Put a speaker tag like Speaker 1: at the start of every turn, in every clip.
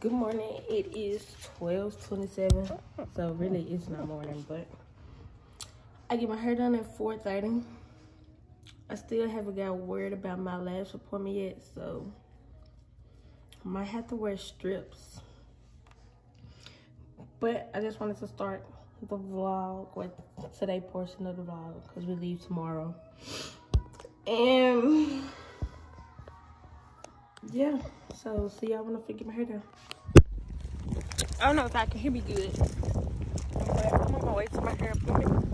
Speaker 1: good morning. It is 12:27, so really it's not morning, but I get my hair done at 4:30. I still haven't got word about my lash appointment yet, so I might have to wear strips. But I just wanted to start the vlog with today portion of the vlog because we leave tomorrow. And yeah, so see y'all when I get my hair done. I don't know if I can hear me good. I'm on my way to my hair appointment.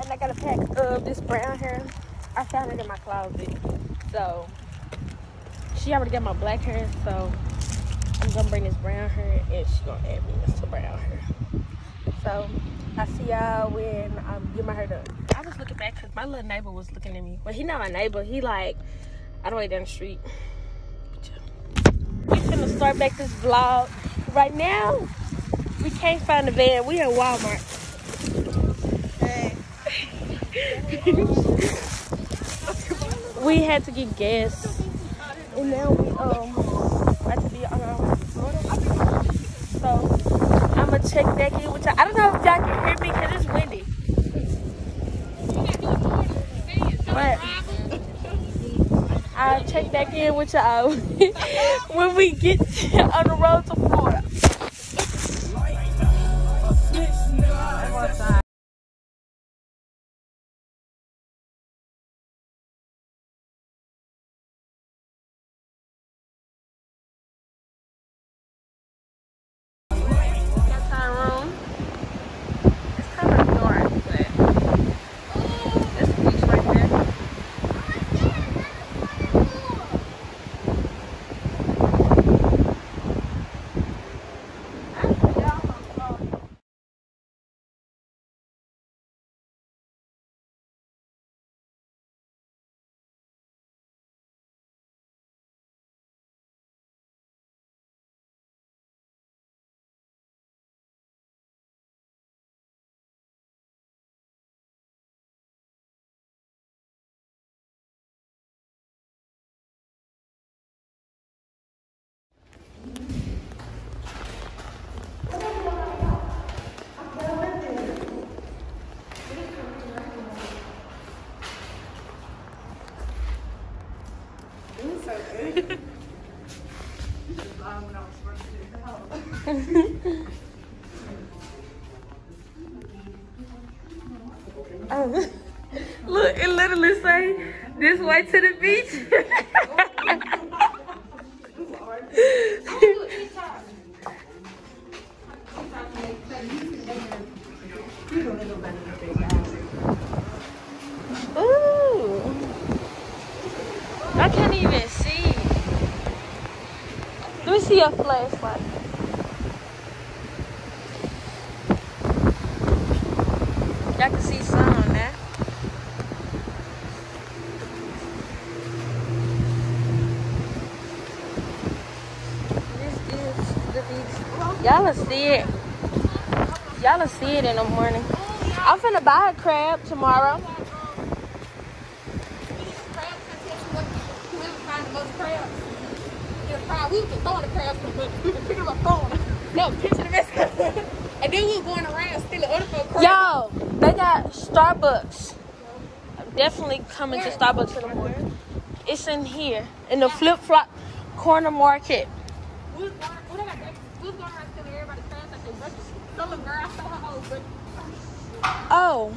Speaker 1: And I got a pack of this brown hair. I found it in my closet. So she already got my black hair, so I'm gonna bring this brown hair and she gonna add me to brown hair. So I see y'all when I get my hair done. Looking back because my little neighbor was looking at me. Well, he not my neighbor. He like, I don't way down the street. We finna start back this vlog. Right now, we can't find the van. We at Walmart. We had to get gas. And now we um about to be on our. So I'ma check back in with y'all. I don't know if y'all can hear me because it's windy. But I'll check back in with y'all when we get on the road to this way to the beach. Ooh, I can't even see. Let me see your flashlight. Y'all can see sun on that. This is the beach. Y'all will see it. Y'all will see it in the morning. I'm finna buy a crab tomorrow.
Speaker 2: We was throwing the crabs, up throwing them. No, pinching the mess. and then we were going around stealing other folks' crabs.
Speaker 1: Yo, they got Starbucks. I'm definitely coming to Starbucks in the morning. It's in here, in the flip flop corner market.
Speaker 2: We was going, we was going,
Speaker 1: Oh,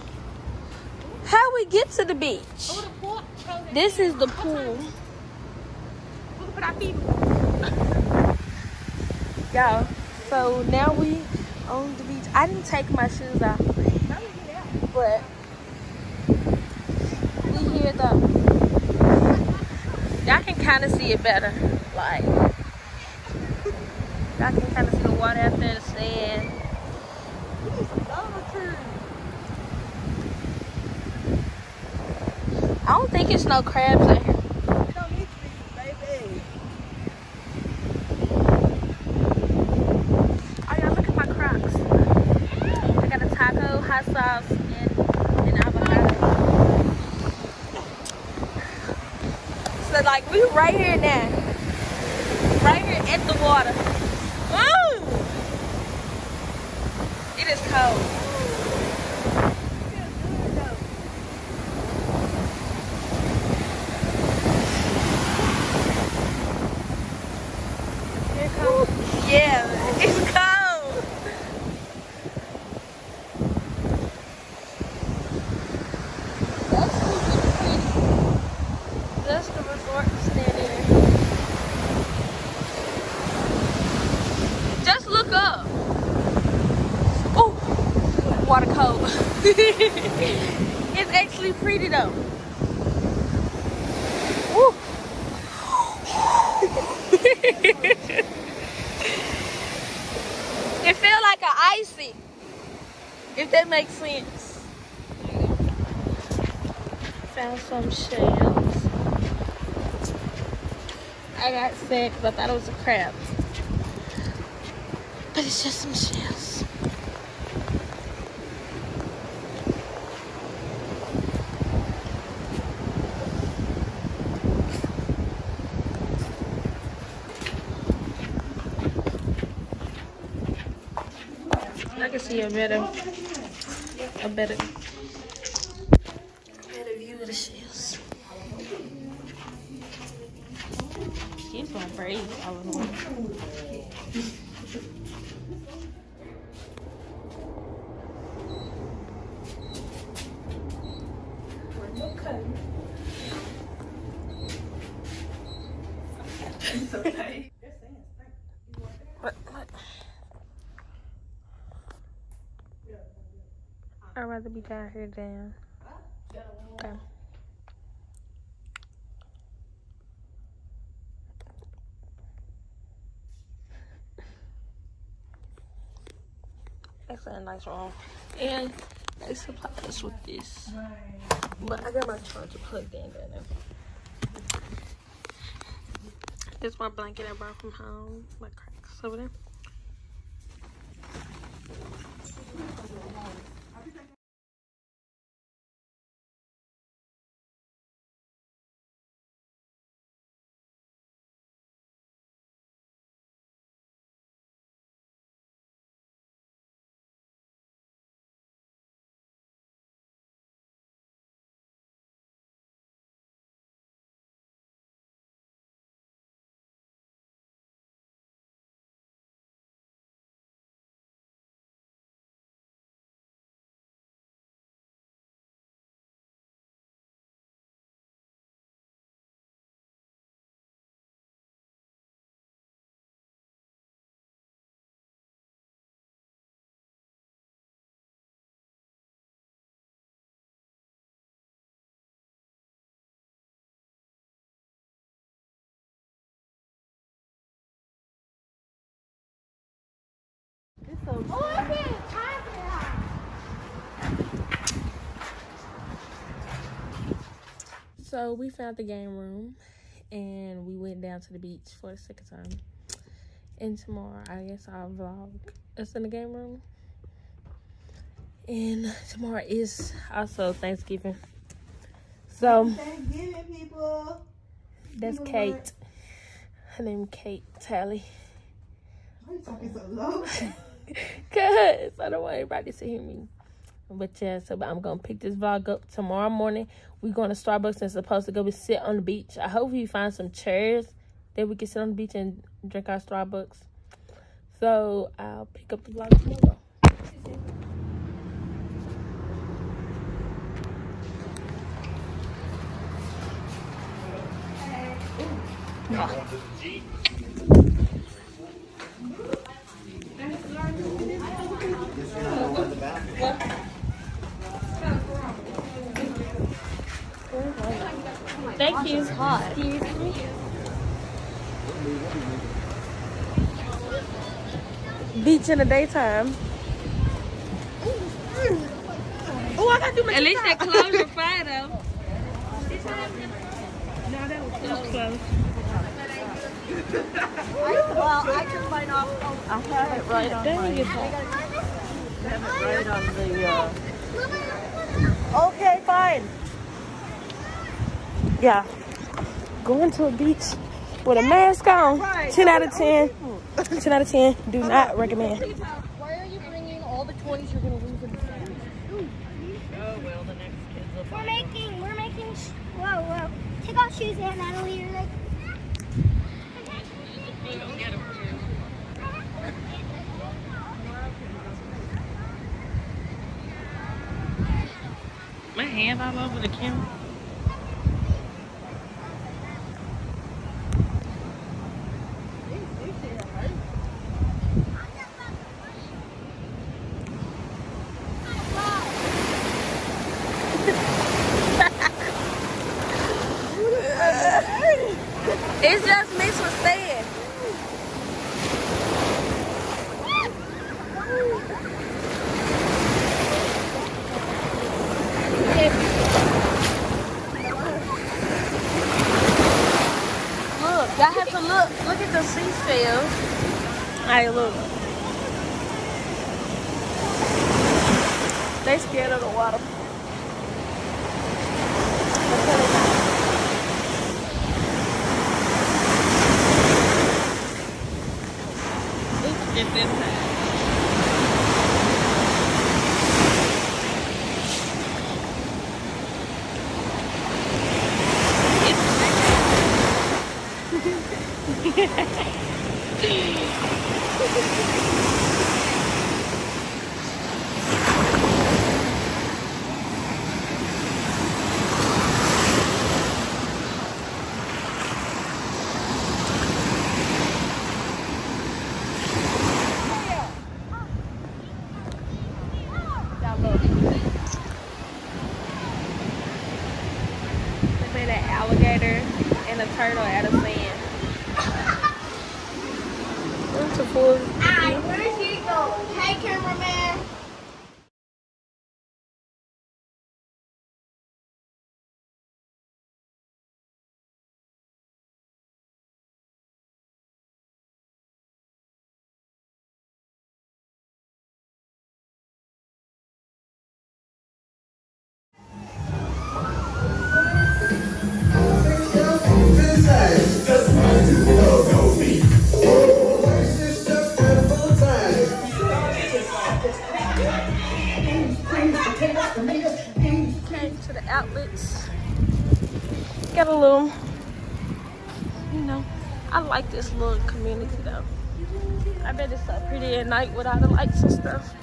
Speaker 1: how we get to the beach? This is the pool. Y'all, so now we on the beach. I didn't take my shoes off, but we hear the. Y'all can kind of see it better. Like, y'all can kind of see the water there, the sand. I don't think it's no crabs in here. Oh, yeah, look at my Crocs. I got a taco, hot sauce, and an avocado. So like we right here now. Right here at the water. Ooh! It is cold. Here it comes. Yeah, it's cold. That's the resort stand here. Just look up. Oh, water cold. it's actually pretty though. It feel like an icy. If that makes sense. Found some shells. I got sick because I thought it was a crab. But it's just some shells. See a better, a better, better view of the shells. Excuse my braids all in one. What? What? I'd rather be down here than. Okay. That's a nice room. And they supply us with this. But I got my charger plugged in there now. This is my blanket I brought from home. My cracks over there. So we found the game room and we went down to the beach for the second time. And tomorrow, I guess I'll vlog us in the game room. And tomorrow is also Thanksgiving. So
Speaker 3: Thanksgiving, people.
Speaker 1: that's
Speaker 3: People
Speaker 1: Kate. Her name Kate Tally.
Speaker 3: Why you talking so low?
Speaker 1: Cause I don't want everybody to hear me. But yeah, so I'm gonna pick this vlog up tomorrow morning. We're going to Starbucks and supposed to go be sit on the beach. I hope we find some chairs that we can sit on the beach and drink our Starbucks. So I'll pick up the vlog tomorrow. Thank you. hot. Beach in the daytime. Oh, I got to make
Speaker 2: At least that clothes are fine though.
Speaker 1: close.
Speaker 3: well, I took mine off. I have it right on
Speaker 1: Dang it.
Speaker 3: have it right on the. Uh... Okay, fine.
Speaker 1: Yeah. Going to a beach with a mask on.
Speaker 3: Right.
Speaker 1: 10 out of 10. 10 out of 10. Do not recommend.
Speaker 2: Why are you bringing all the toys you're gonna lose in the oh,
Speaker 4: We're making, we're making, whoa, whoa. Take off shoes, Aunt Natalie. You're like,
Speaker 1: My hand all over the camera. Outlets. Got a little, you know, I like this little community though. I bet it's so pretty at night without the lights and stuff.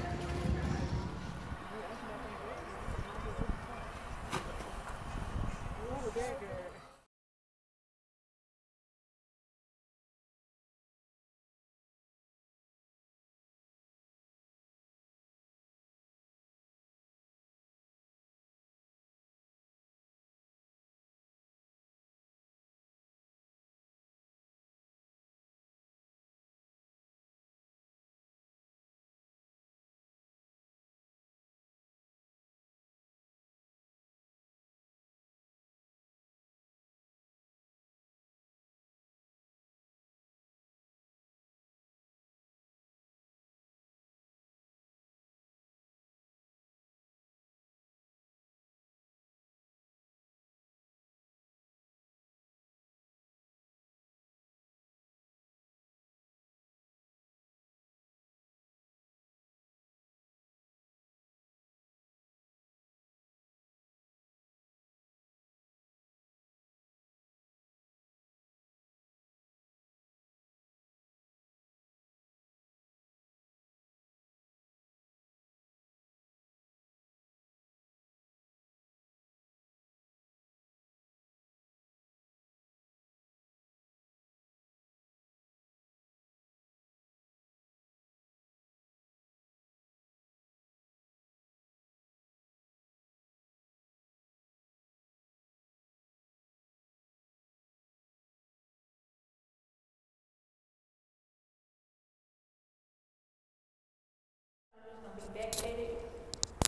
Speaker 1: Backdated,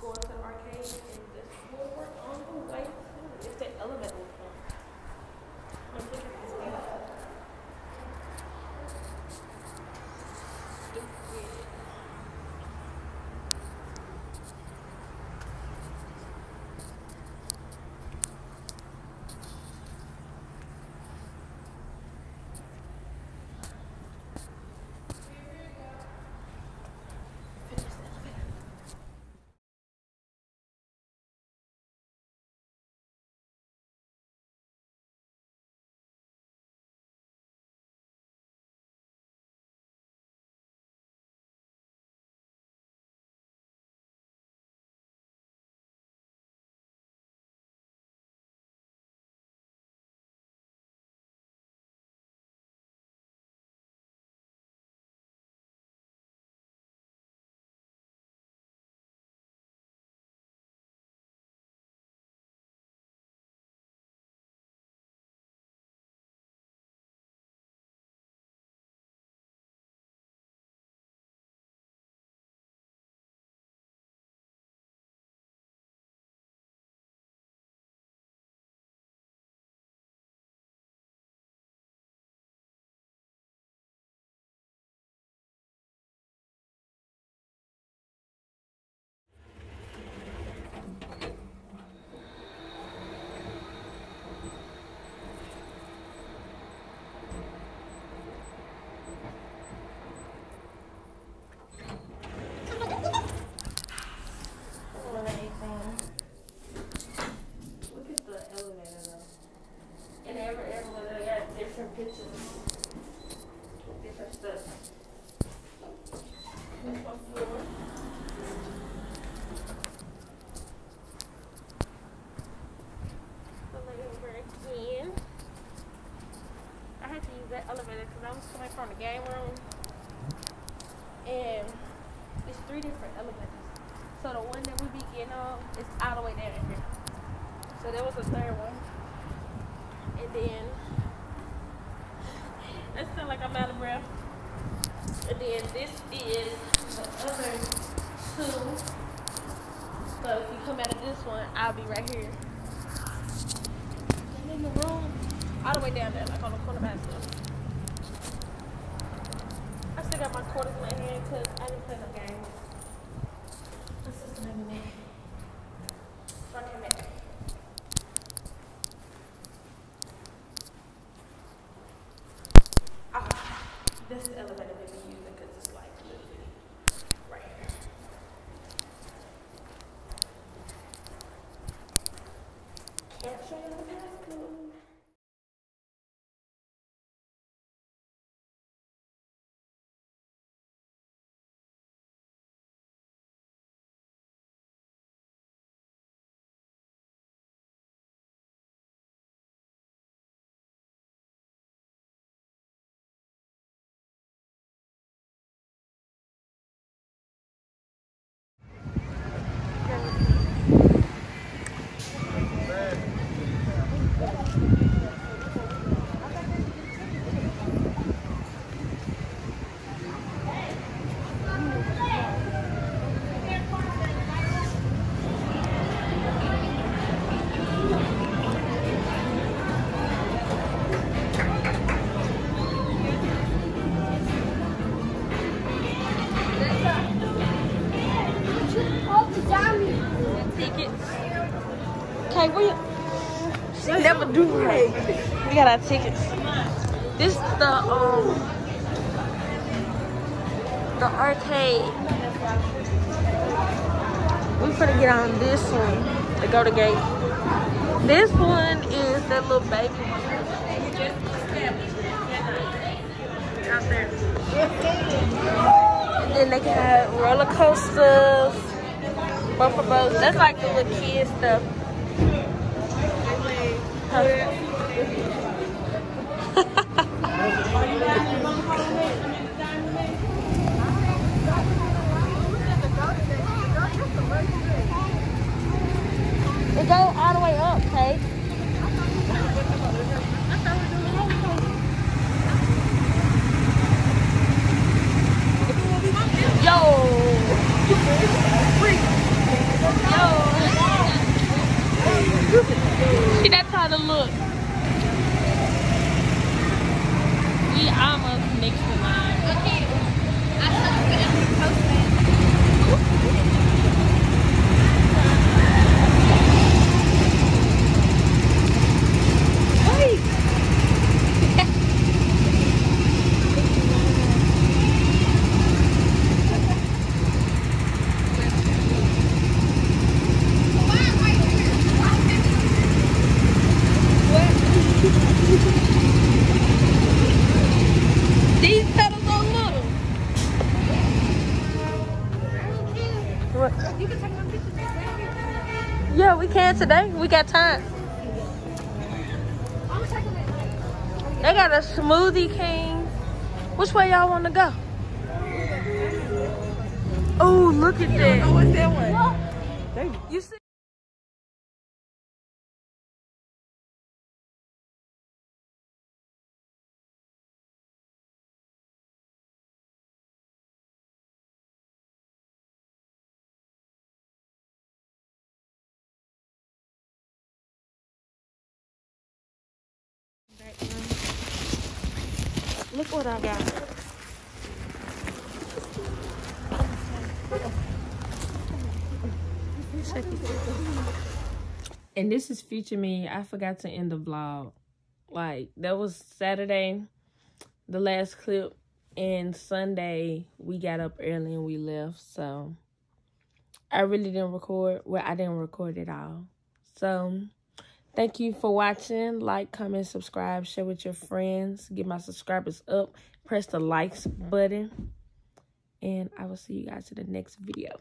Speaker 1: going to the arcade, game room. And it's three different elevators. So the one that we be getting on is all the way down here. So there was a third one. And then that sound like I'm out of breath. And then this is the other two. So if you come out of this one, I'll be right here. And in the room, all the way down there, like on the corner by itself. Got my quarters in my hand because I didn't play no games. My sister made me mad. Got our tickets. This is the um the arcade. We finna get on this one to go to gate. This one is that little baby one. And then they got roller coasters. Bumper boats. That's like the little kid stuff. It go all the way up, Kate. Yo! Yo! See, that's how to look. We almost next to line. Wait! These pedals are little. What? Yeah, we can today. We got time. They got a smoothie king. Which way y'all want to go? Oh, look at that.
Speaker 3: Oh, what's that one?
Speaker 1: You see? And this is future me. I forgot to end the vlog. Like that was Saturday, the last clip, and Sunday we got up early and we left. So I really didn't record. Well, I didn't record it all. So thank you for watching. Like, comment, subscribe, share with your friends. Get my subscribers up. Press the likes button. And I will see you guys in the next video.